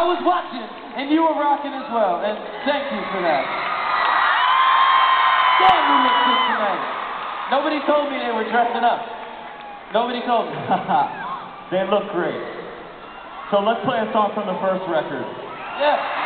I was watching, and you were rocking as well, and thank you for that. Damn, we look good tonight. Nobody told me they were dressing up. Nobody told me. they look great. So let's play a song from the first record. Yeah.